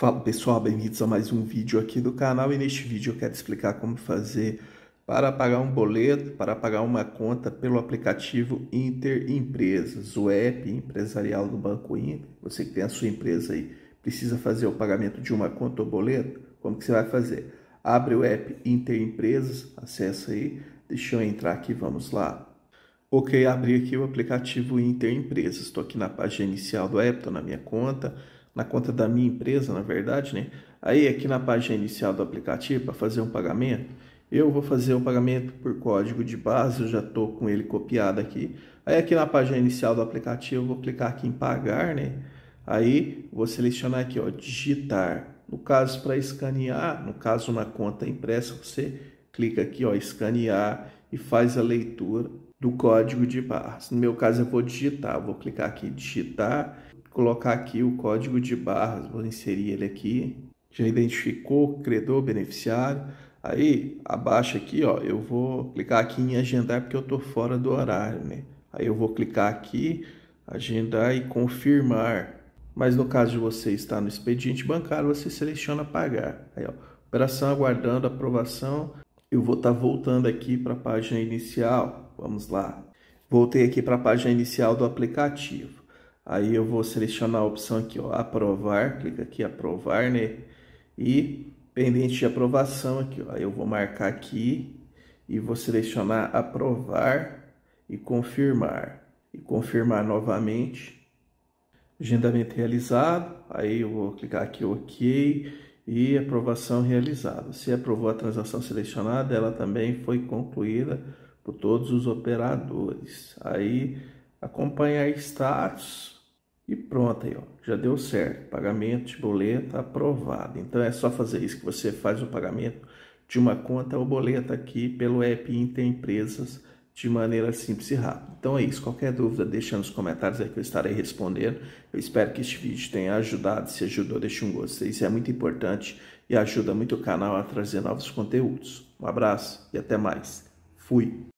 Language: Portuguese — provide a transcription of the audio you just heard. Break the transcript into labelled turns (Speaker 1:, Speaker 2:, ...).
Speaker 1: Fala pessoal, bem-vindos a mais um vídeo aqui do canal e neste vídeo eu quero explicar como fazer para pagar um boleto, para pagar uma conta pelo aplicativo Interempresas, o app empresarial do Banco Inter. Você que tem a sua empresa aí, precisa fazer o pagamento de uma conta ou boleto, como que você vai fazer? Abre o app Interempresas, acessa aí, deixa eu entrar aqui, vamos lá. Ok, abri aqui o aplicativo Interempresas, estou aqui na página inicial do app, estou na minha conta, na conta da minha empresa, na verdade, né? Aí aqui na página inicial do aplicativo, para fazer um pagamento, eu vou fazer o pagamento por código de base, eu já estou com ele copiado aqui. Aí aqui na página inicial do aplicativo, eu vou clicar aqui em pagar, né? Aí vou selecionar aqui, ó, digitar. No caso, para escanear, no caso uma conta impressa, você clica aqui, ó, escanear e faz a leitura do código de barras. No meu caso, eu vou digitar, vou clicar aqui, digitar colocar aqui o código de barras, vou inserir ele aqui. Já identificou credor, beneficiário. Aí, abaixo aqui, ó, eu vou clicar aqui em agendar porque eu estou fora do horário, né? Aí eu vou clicar aqui, agendar e confirmar. Mas no caso de você estar no expediente bancário, você seleciona pagar. Aí, ó, operação aguardando aprovação. Eu vou estar tá voltando aqui para a página inicial. Vamos lá. Voltei aqui para a página inicial do aplicativo. Aí eu vou selecionar a opção aqui, ó, aprovar, clica aqui aprovar, né? E pendente de aprovação aqui, ó, eu vou marcar aqui e vou selecionar aprovar e confirmar. E confirmar novamente. Agendamento realizado, aí eu vou clicar aqui OK e aprovação realizada. Se aprovou a transação selecionada, ela também foi concluída por todos os operadores. Aí acompanhar status e pronto aí, ó, já deu certo. Pagamento de boleto aprovado. Então é só fazer isso que você faz o pagamento de uma conta ou boleto aqui pelo app Interempresas de maneira simples e rápida. Então é isso. Qualquer dúvida, deixa nos comentários aí que eu estarei respondendo. Eu espero que este vídeo tenha ajudado. Se ajudou, deixe um gostei. Isso é muito importante e ajuda muito o canal a trazer novos conteúdos. Um abraço e até mais. Fui!